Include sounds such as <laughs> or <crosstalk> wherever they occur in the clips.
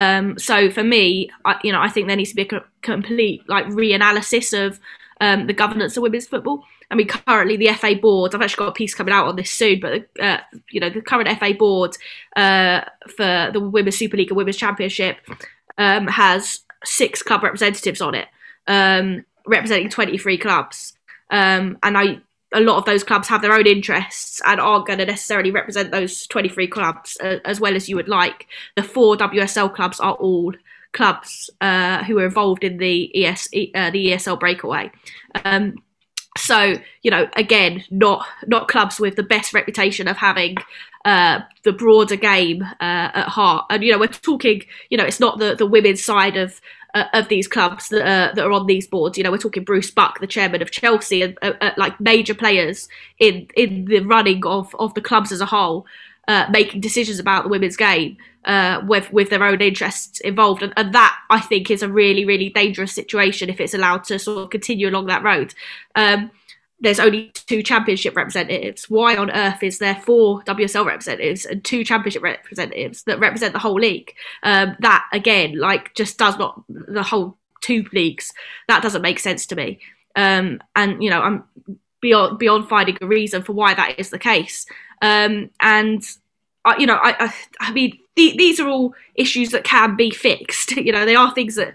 Um, so for me, I, you know, I think there needs to be a complete like reanalysis of um, the governance of women's football. I mean, currently the FA board. I've actually got a piece coming out on this soon, but uh, you know, the current FA board uh, for the Women's Super League and Women's Championship um, has six club representatives on it, um, representing 23 clubs. Um, and I, a lot of those clubs have their own interests and aren't going to necessarily represent those 23 clubs uh, as well as you would like. The four WSL clubs are all clubs uh, who are involved in the ES uh, the ESL breakaway. Um, so you know, again, not not clubs with the best reputation of having uh, the broader game uh, at heart. And you know, we're talking. You know, it's not the the women's side of uh, of these clubs that, uh, that are on these boards. You know, we're talking Bruce Buck, the chairman of Chelsea, and uh, uh, like major players in in the running of of the clubs as a whole, making decisions about the women's game uh, with with their own interests involved, and, and, that I think is a really really dangerous situation if it's allowed to sort of continue along that road. Um, there's only two championship representatives. Why on earth is there four WSL representatives and two championship representatives that represent the whole league? Um, that again, like, just does not the whole two leagues. That doesn't make sense to me. Um, and you know, I'm beyond beyond finding a reason for why that is the case. Um, and you know, I, I, I mean, the, these are all issues that can be fixed. <laughs> You know, they are things that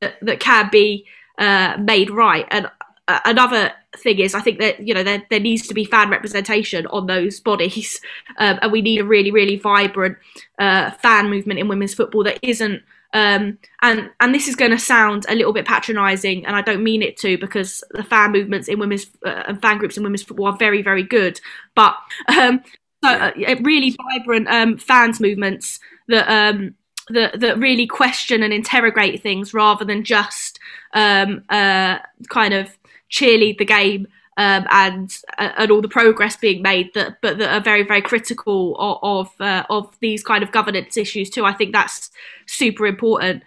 that, that can be uh, made right. And uh, another thing is, I think that you know there there needs to be fan representation on those bodies, <laughs> um, and we need a really really vibrant uh, fan movement in women's football that isn't. Um, and and this is going to sound a little bit patronising, and I don't mean it to, because the fan movements in women's uh, and fan groups in women's football are very very good. But um, so, uh, really vibrant um, fans movements that um, that that really question and interrogate things rather than just um, uh, kind of cheerlead the game um, and uh, and all the progress being made that but that are very very critical of of, uh, of these kind of governance issues too. I think that's super important.